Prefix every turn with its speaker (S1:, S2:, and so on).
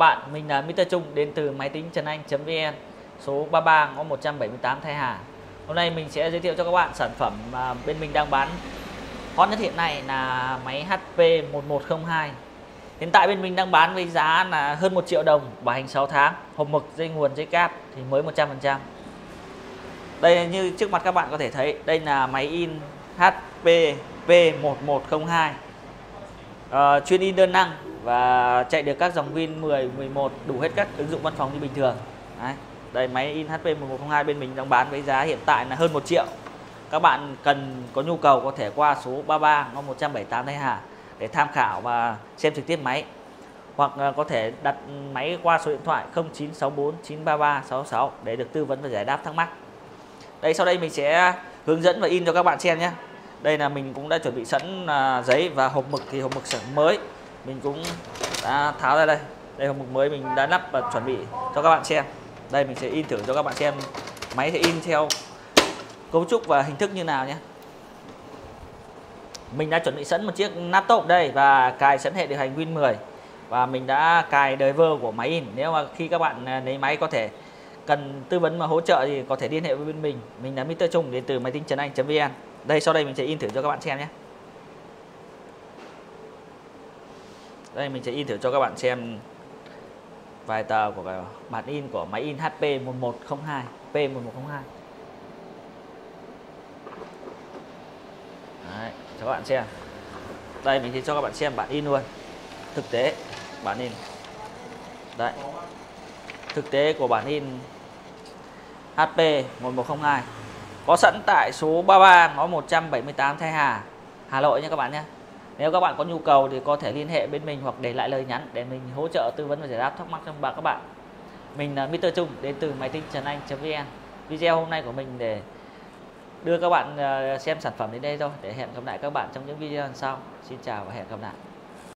S1: Bạn, mình là Mr. Trung đến từ máy tính Trần Anh.vn số 33 ngõ 178 Thái Hà. Hôm nay mình sẽ giới thiệu cho các bạn sản phẩm mà bên mình đang bán hot nhất hiện nay là máy HP 1102. Hiện tại bên mình đang bán với giá là hơn 1 triệu đồng, bảo hành 6 tháng, hộp mực, dây nguồn, dây cáp thì mới 100%. Đây như trước mặt các bạn có thể thấy, đây là máy in HP P1102. Uh, chuyên in đơn năng và chạy được các dòng Win 10, 11 đủ hết các ứng dụng văn phòng như bình thường. Đấy. Đây máy in HP 1102 bên mình đang bán với giá hiện tại là hơn 1 triệu. Các bạn cần có nhu cầu có thể qua số 33 ngõ 178 Thái Hà để tham khảo và xem trực tiếp máy. Hoặc ờ, có thể đặt máy qua số điện thoại 0964 933 66 để được tư vấn và giải đáp thắc mắc. Đây sau đây mình sẽ hướng dẫn và in cho các bạn xem nhé. Đây là mình cũng đã chuẩn bị sẵn à, giấy và hộp mực thì hộp mực sẵn mới mình cũng đã tháo ra đây. Đây hộp mực mới mình đã lắp và chuẩn bị cho các bạn xem. Đây mình sẽ in thử cho các bạn xem. Máy sẽ in theo cấu trúc và hình thức như nào nhé. Mình đã chuẩn bị sẵn một chiếc laptop đây và cài sẵn hệ điều hành Win 10 và mình đã cài đời vơ của máy in. Nếu mà khi các bạn à, lấy máy có thể cần tư vấn và hỗ trợ thì có thể liên hệ với bên mình. Mình là Mr. Trung đến từ máy tính trần anh.vn đây, sau đây mình sẽ in thử cho các bạn xem nhé. Đây mình sẽ in thử cho các bạn xem vài tờ của cái bản in của máy in HP 1102 P1102 Đấy, cho các bạn xem. Đây mình sẽ cho các bạn xem bản in luôn. Thực tế bản in. Đấy. Thực tế của bản in HP 1102 có sẵn tại số 33 ngõ 178 Thái Hà Hà Nội nha các bạn nhé nếu các bạn có nhu cầu thì có thể liên hệ bên mình hoặc để lại lời nhắn để mình hỗ trợ tư vấn và giải đáp thắc mắc cho các bạn. Mình là Mr. Trung, đến từ máy tính Trần Anh.vn video hôm nay của mình để đưa các bạn ờ, xem sản phẩm đến đây thôi. Để hẹn gặp lại các bạn trong những video lần sau. Xin chào và hẹn gặp lại.